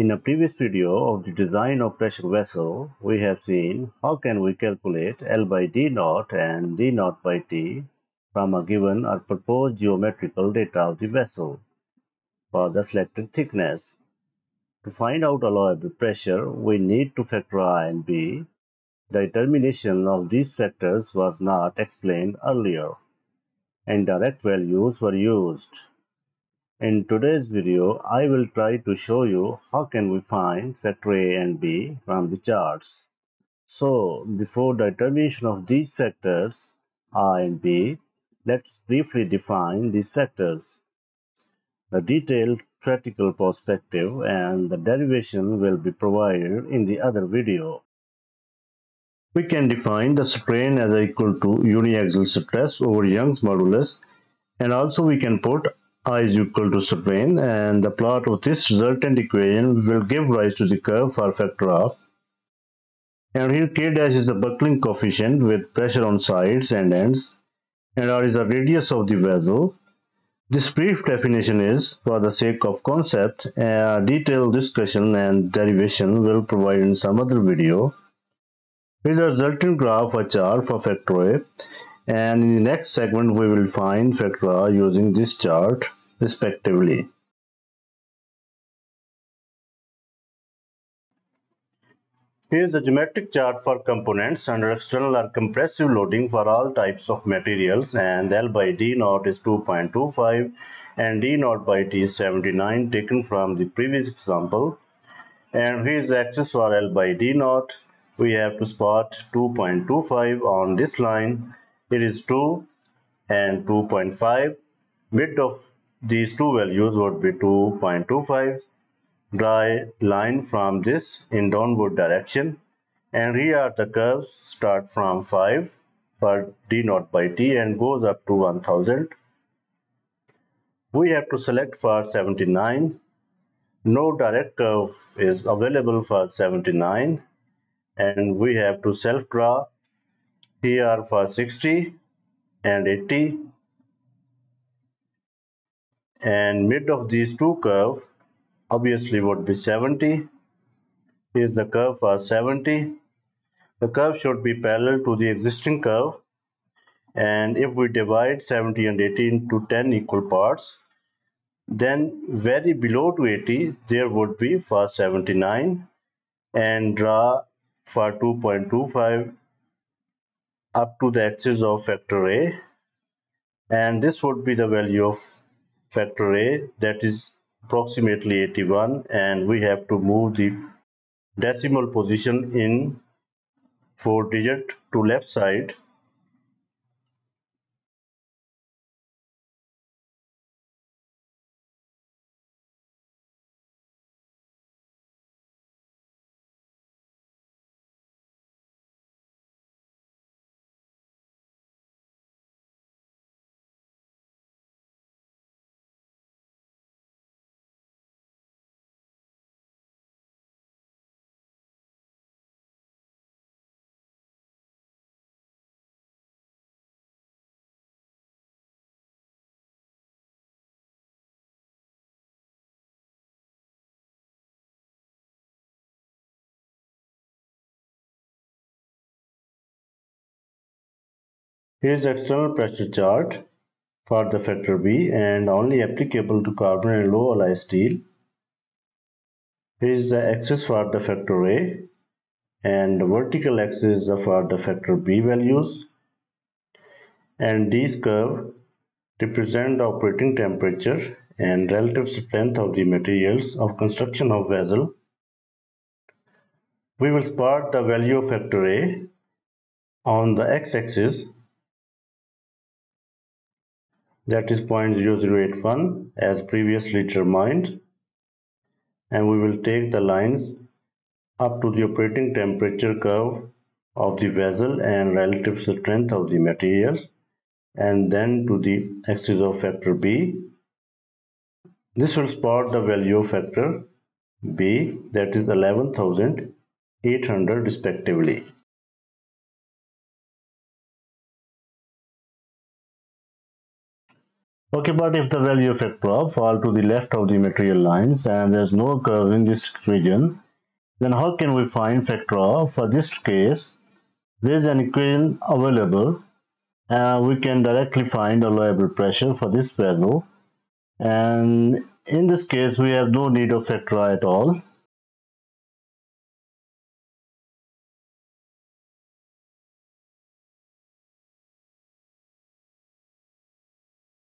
In a previous video of the design of pressure vessel, we have seen how can we calculate L by D naught and D naught by T from a given or proposed geometrical data of the vessel for the selected thickness. To find out allowable pressure, we need to factor A and B. The determination of these factors was not explained earlier, and direct values were used. In today's video, I will try to show you how can we find factor A and B from the charts. So, before determination of these factors, A and B, let's briefly define these factors. The detailed theoretical perspective and the derivation will be provided in the other video. We can define the strain as equal to uniaxial stress over Young's modulus and also we can put A is equal to strain and the plot of this resultant equation will give rise to the curve for factor of and here k dash is the buckling coefficient with pressure on sides and ends and r is the radius of the vessel. This brief definition is for the sake of concept, a detailed discussion and derivation will provide in some other video. with the resultant graph or chart for factor A and in the next segment we will find factor using this chart respectively. Here is a geometric chart for components under external or compressive loading for all types of materials and L by D naught is 2.25 and D naught by T is 79 taken from the previous example. And here is axis for L by D naught. We have to spot 2.25 on this line it is 2 and 2.5 mid of these two values would be 2.25 draw line from this in downward direction and here the curves start from 5 for d naught by t and goes up to 1000 we have to select for 79 no direct curve is available for 79 and we have to self draw here for 60 and 80 and mid of these two curves obviously would be 70 here's the curve for 70 the curve should be parallel to the existing curve. And if we divide 70 and 80 into 10 equal parts then very below to 80 there would be for 79 and draw for 2.25 up to the axis of factor A. And this would be the value of factor A that is approximately 81 and we have to move the decimal position in 4 digit to left side Here is the external pressure chart for the factor B and only applicable to carbon and low alloy steel. Here is the axis for the factor A and the vertical axis for the factor B values and these curve represent the operating temperature and relative strength of the materials of construction of vessel. We will spot the value of factor A on the x-axis that is 0.0081 as previously determined and we will take the lines up to the operating temperature curve of the vessel and relative strength of the materials and then to the axis of factor B. This will spot the value of factor B that is 11,800 respectively. Okay, but if the value of factor A fall to the left of the material lines and there's no curve in this region, then how can we find factor A? For this case, there is an equation available. Uh, we can directly find allowable pressure for this vessel. And in this case, we have no need of factor at all.